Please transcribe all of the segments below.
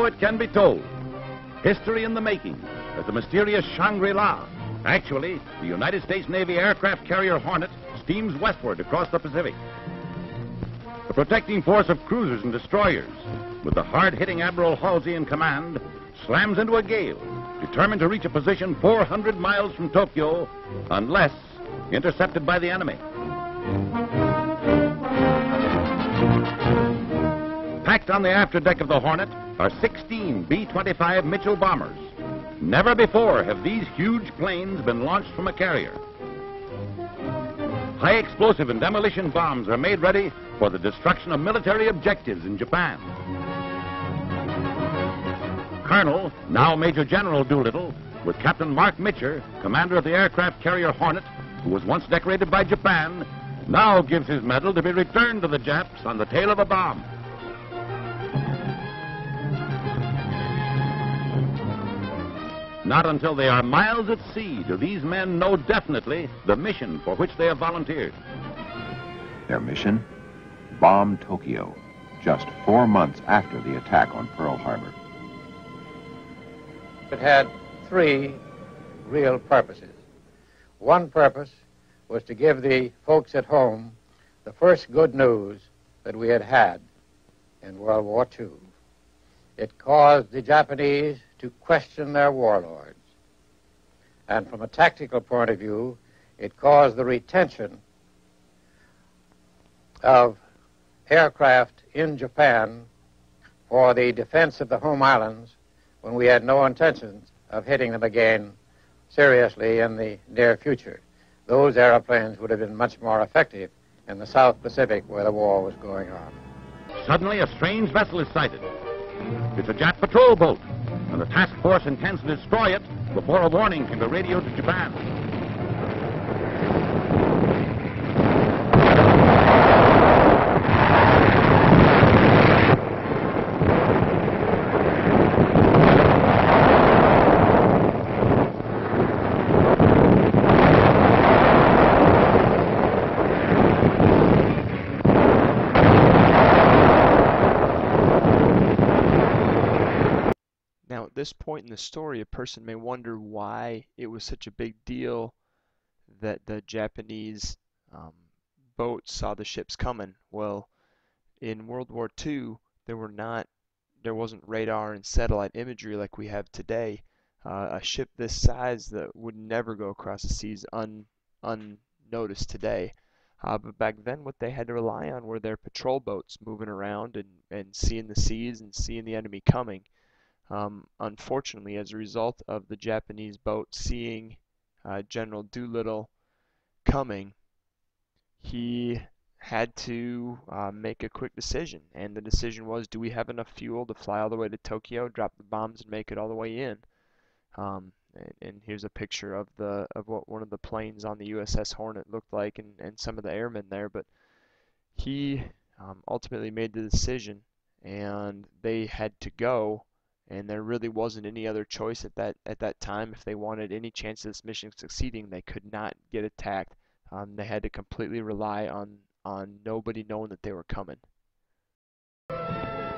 Now it can be told. History in the making as the mysterious Shangri-La. Actually, the United States Navy aircraft carrier Hornet steams westward across the Pacific. The protecting force of cruisers and destroyers, with the hard-hitting Admiral Halsey in command, slams into a gale, determined to reach a position 400 miles from Tokyo, unless intercepted by the enemy. Packed on the afterdeck of the Hornet are 16 B-25 Mitchell bombers. Never before have these huge planes been launched from a carrier. High explosive and demolition bombs are made ready for the destruction of military objectives in Japan. Colonel, now Major General Doolittle, with Captain Marc Mitscher, commander of the aircraft carrier Hornet, who was once decorated by Japan, now gives his medal to be returned to the Japs on the tail of a bomb. Not until they are miles at sea do these men know definitely the mission for which they have volunteered. Their mission? Bomb Tokyo, just four months after the attack on Pearl Harbor. It had three real purposes. One purpose was to give the folks at home the first good news that we had had in World War II. It caused the Japanese to question their warlords. And from a tactical point of view, it caused the retention of aircraft in Japan for the defense of the home islands when we had no intentions of hitting them again seriously in the near future. Those airplanes would have been much more effective in the South Pacific where the war was going on. Suddenly, a strange vessel is sighted. It's a Jap patrol boat, and the task force intends to destroy it before a warning can be radioed to Japan. This point in the story, a person may wonder why it was such a big deal that the Japanese um, boats saw the ships coming. Well, in World War II, there were not, there wasn't radar and satellite imagery like we have today. Uh, a ship this size that would never go across the seas un, unnoticed today. Uh, but back then, what they had to rely on were their patrol boats moving around and, and seeing the seas and seeing the enemy coming. Um, unfortunately, as a result of the Japanese boat seeing uh, General Doolittle coming, he had to uh, make a quick decision. And the decision was do we have enough fuel to fly all the way to Tokyo, drop the bombs, and make it all the way in? Um, and, and, here's a picture of the of what one of the planes on the USS Hornet looked like and, and some of the airmen there. But he um, ultimately made the decision, and they had to go and there really wasn't any other choice at that at that time. If they wanted any chance of this mission succeeding, they could not get attacked. Um, they had to completely rely on on nobody knowing that they were coming.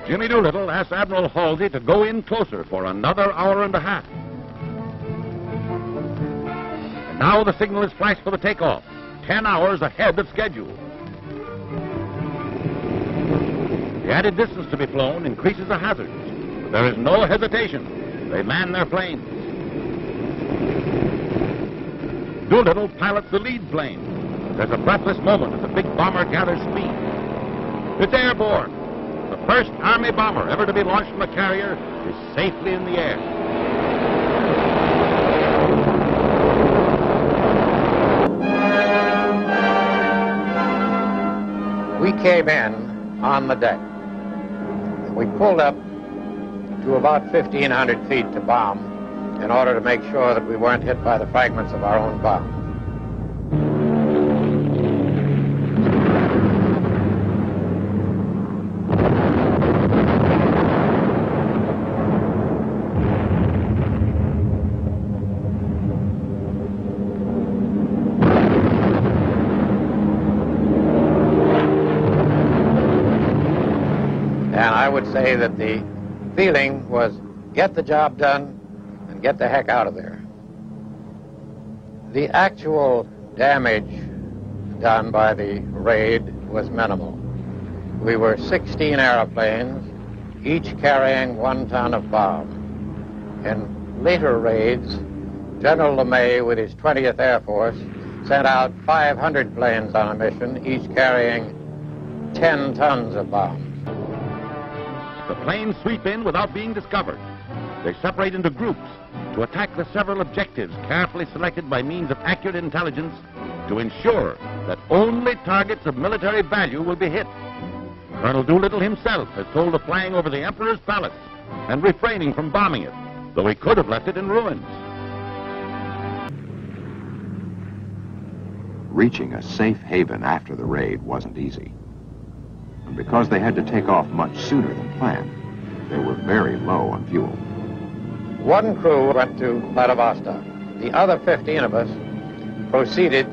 Jimmy Doolittle asked Admiral Halsey to go in closer for another hour and a half. And now the signal is flashed for the takeoff, ten hours ahead of schedule. The added distance to be flown increases the hazards. There is no hesitation. They man their planes. Doolittle pilots the lead plane. There's a breathless moment as the big bomber gathers speed. It's airborne. The first Army bomber ever to be launched from a carrier is safely in the air. We came in on the deck. We pulled up to about 1,500 feet to bomb in order to make sure that we weren't hit by the fragments of our own bomb. And I would say that the feeling was get the job done and get the heck out of there. The actual damage done by the raid was minimal. We were 16 airplanes, each carrying one ton of bomb. In later raids, General LeMay, with his 20th Air Force, sent out 500 planes on a mission, each carrying 10 tons of bombs. The planes sweep in without being discovered. They separate into groups to attack the several objectives carefully selected by means of accurate intelligence to ensure that only targets of military value will be hit. Colonel Doolittle himself has told of flying over the Emperor's palace and refraining from bombing it, though he could have left it in ruins. Reaching a safe haven after the raid wasn't easy. And because they had to take off much sooner than planned, they were very low on fuel. One crew went to Vladivostok. The other 15 of us proceeded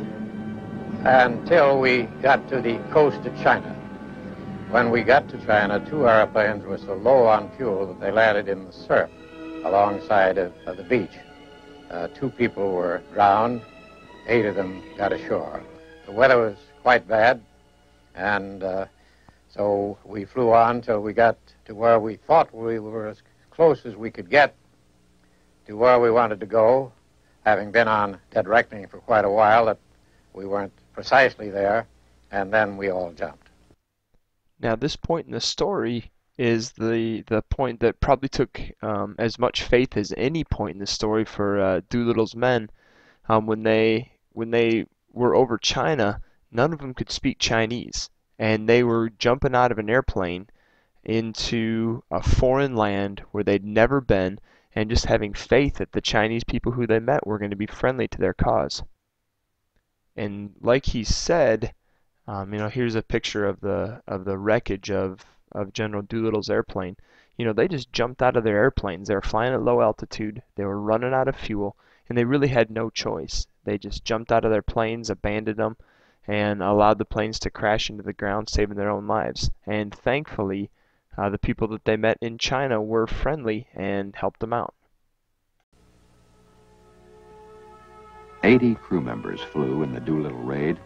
until we got to the coast of China. When we got to China, two airplanes were so low on fuel that they landed in the surf alongside of, of the beach. Uh, two people were drowned, eight of them got ashore. The weather was quite bad, and uh, so we flew on till we got to where we thought we were as close as we could get to where we wanted to go, having been on dead reckoning for quite a while that we weren't precisely there, and then we all jumped. Now, this point in the story is the the point that probably took um, as much faith as any point in the story for uh, Doolittle's men. Um, when they when they were over China, none of them could speak Chinese, and they were jumping out of an airplane into a foreign land where they'd never been, and just having faith that the Chinese people who they met were going to be friendly to their cause. And like he said, um, you know, here's a picture of the of the wreckage of of General Doolittle's airplane. You know, they just jumped out of their airplanes. They were flying at low altitude. They were running out of fuel, and they really had no choice. They just jumped out of their planes, abandoned them, and allowed the planes to crash into the ground, saving their own lives. And thankfully, uh, the people that they met in China were friendly and helped them out. 80 crew members flew in the Doolittle raid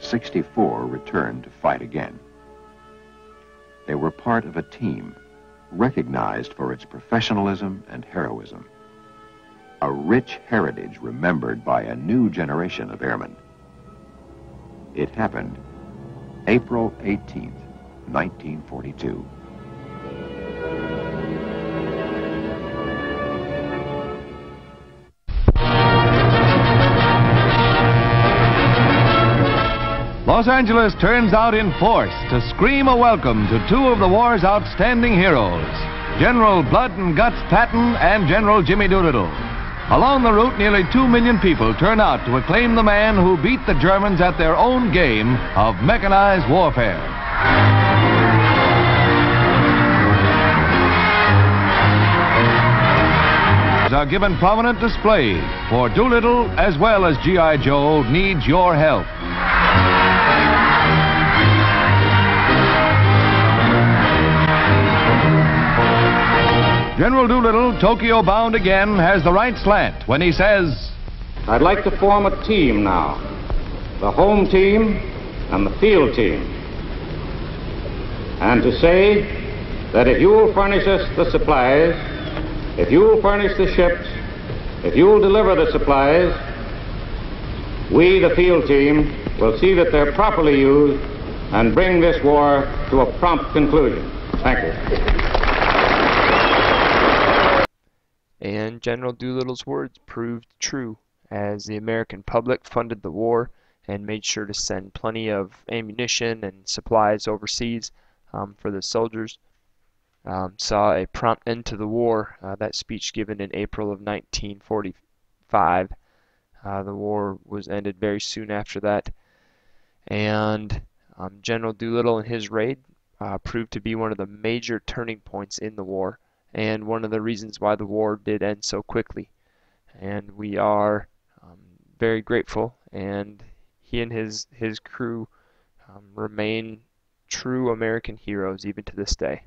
64 returned to fight again. They were part of a team recognized for its professionalism and heroism. A rich heritage remembered by a new generation of airmen. It happened April 18th, 1942. Los Angeles turns out in force to scream a welcome to two of the war's outstanding heroes, General Blood and Guts Patton and General Jimmy Doolittle. Along the route, nearly two million people turn out to acclaim the man who beat the Germans at their own game of mechanized warfare. are given prominent display, for Doolittle, as well as G.I. Joe, needs your help. General Doolittle, Tokyo bound again, has the right slant when he says, I'd like to form a team now the home team and the field team. And to say that if you will furnish us the supplies, if you will furnish the ships, if you will deliver the supplies, we, the field team, will see that they're properly used and bring this war to a prompt conclusion. Thank you. And General Doolittle's words proved true, as the American public funded the war and made sure to send plenty of ammunition and supplies overseas um, for the soldiers. Um, saw a prompt end to the war. Uh, that speech given in April of 1945. Uh, the war was ended very soon after that. And um, General Doolittle and his raid uh, proved to be one of the major turning points in the war and one of the reasons why the war did end so quickly. And we are um, very grateful, and he and his, his crew um, remain true American heroes even to this day.